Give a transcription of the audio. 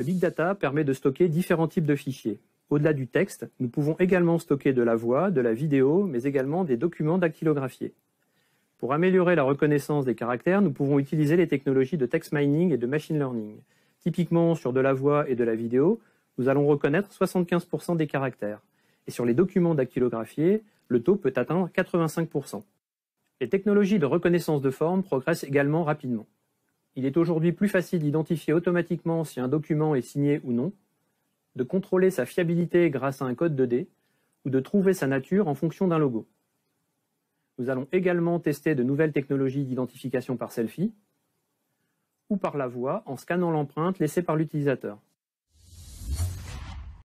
Le big data permet de stocker différents types de fichiers. Au-delà du texte, nous pouvons également stocker de la voix, de la vidéo, mais également des documents dactylographiés. Pour améliorer la reconnaissance des caractères, nous pouvons utiliser les technologies de text mining et de machine learning. Typiquement, sur de la voix et de la vidéo, nous allons reconnaître 75% des caractères. Et sur les documents dactylographiés, le taux peut atteindre 85%. Les technologies de reconnaissance de forme progressent également rapidement. Il est aujourd'hui plus facile d'identifier automatiquement si un document est signé ou non, de contrôler sa fiabilité grâce à un code 2D, ou de trouver sa nature en fonction d'un logo. Nous allons également tester de nouvelles technologies d'identification par selfie, ou par la voix en scannant l'empreinte laissée par l'utilisateur.